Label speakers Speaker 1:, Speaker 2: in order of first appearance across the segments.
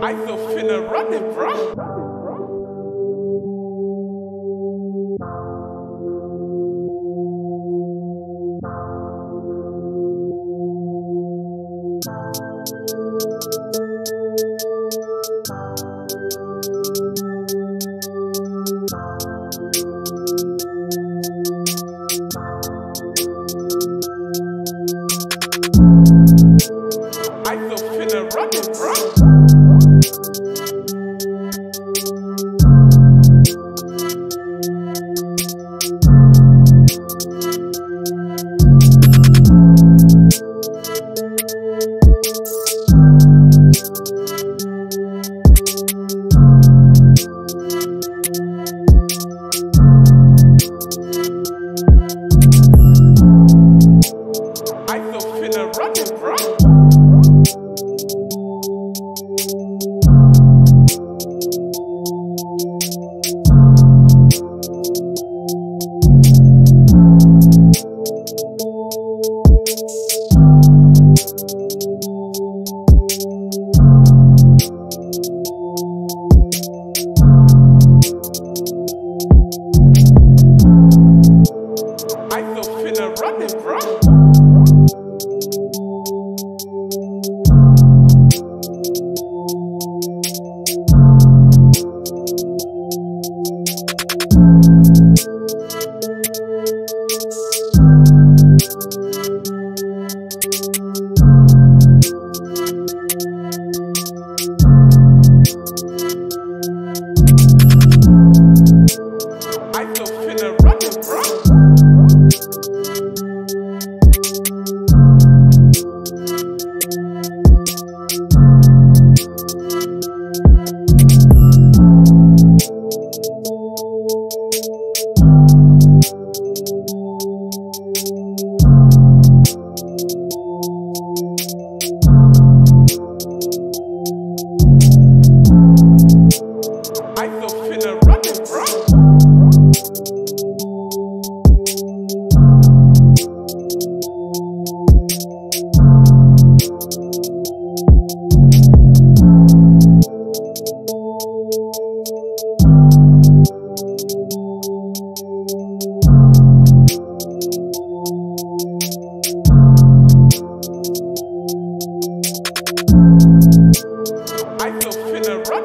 Speaker 1: I feel finna run it, bruh. I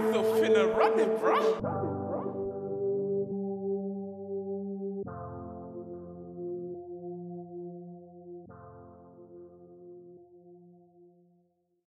Speaker 1: feel finna run it, bro.